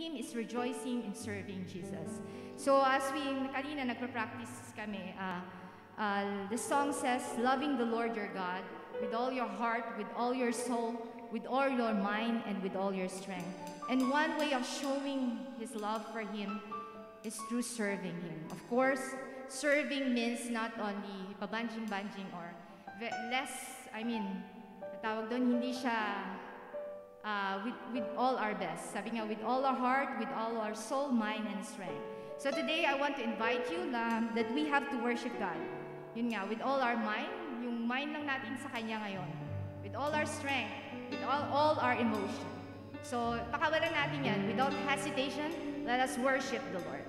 theme is rejoicing in serving Jesus. So as we kanina nagpa-practice kami, uh, uh, the song says, loving the Lord your God with all your heart, with all your soul, with all your mind, and with all your strength. And one way of showing His love for Him is through serving Him. Of course, serving means not only pabanjing-banjing or less, I mean, tawag doon, hindi siya uh, with, with all our best. Sabi nga, with all our heart, with all our soul, mind, and strength. So today, I want to invite you na, that we have to worship God. Yun nga, with all our mind, yung mind lang natin sa Kanya ngayon. With all our strength, with all, all our emotion. So, pakawalan natin yan. Without hesitation, let us worship the Lord.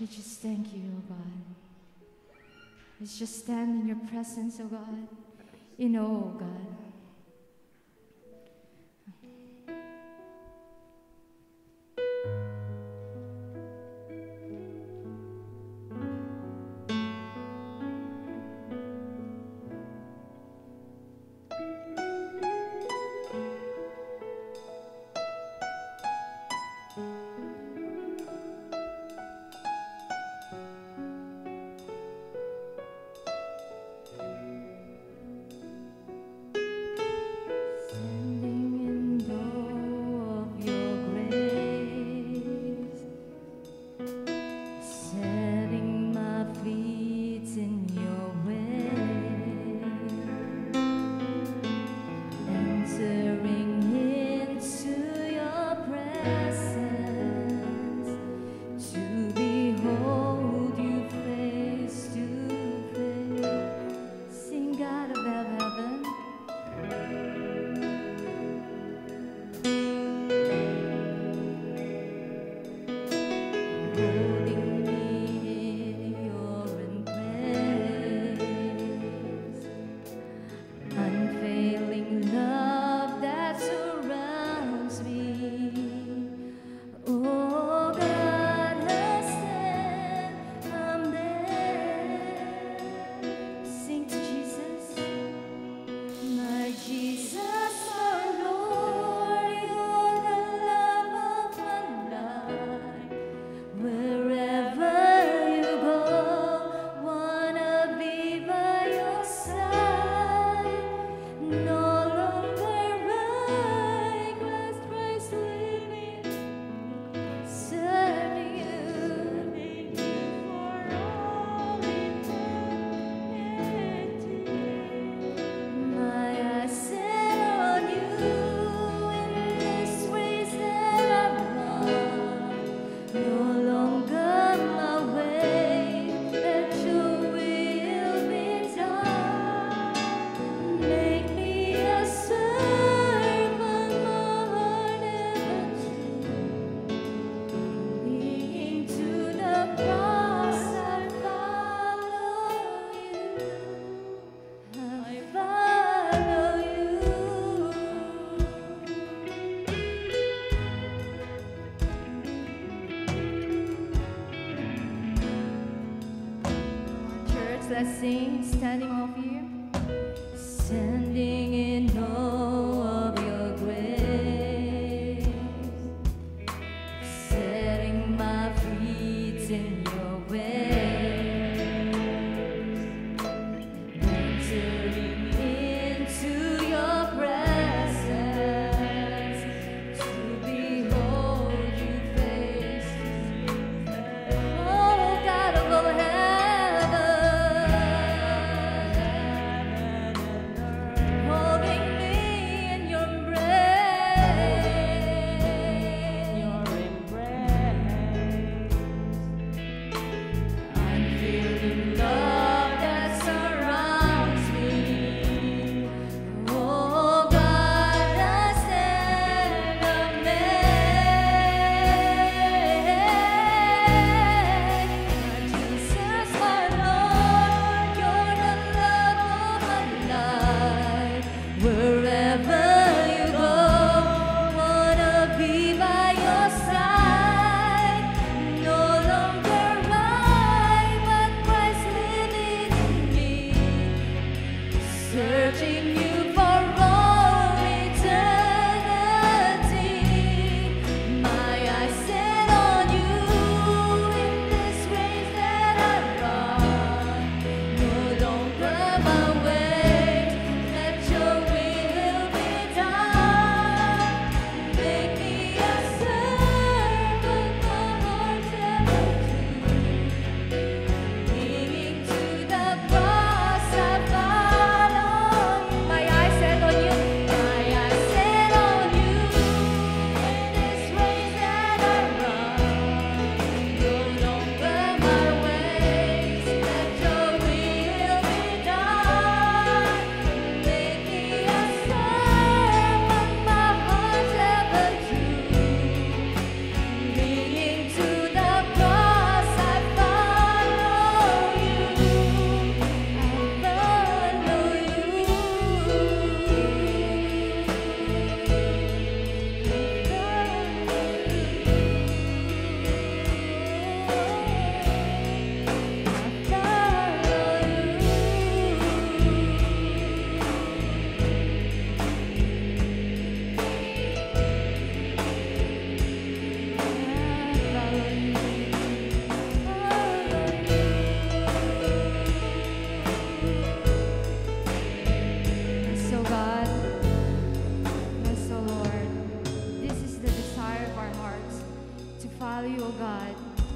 We just thank you, oh God. Let's just stand in your presence, oh God, in awe, oh God. I sing standing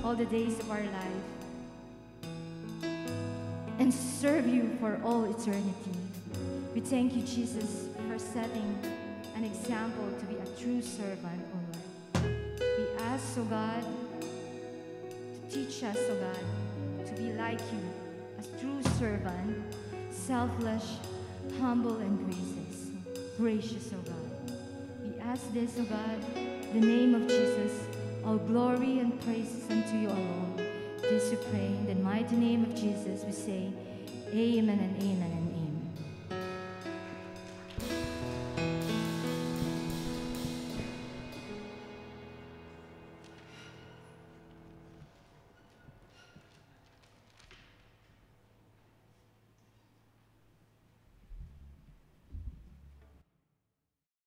all the days of our life and serve you for all eternity. We thank you, Jesus, for setting an example to be a true servant, O Lord. We ask, O God, to teach us, O God, to be like you, a true servant, selfless, humble, and gracious. Gracious, O God. We ask this, O God, the name of Jesus. All glory and praises unto you alone. This we pray in the mighty name of Jesus. We say, Amen and amen and amen.